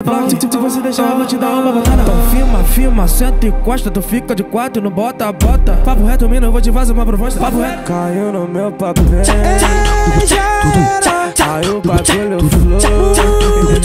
Se você deixar, eu vou te dar uma botada. Então firma, firma, senta e costa. Tu fica de quatro, não bota, bota. Papo reto, mina, eu vou te fazer uma proposta. Papo reto. Caiu no meu papel. Aí o bagulho flor.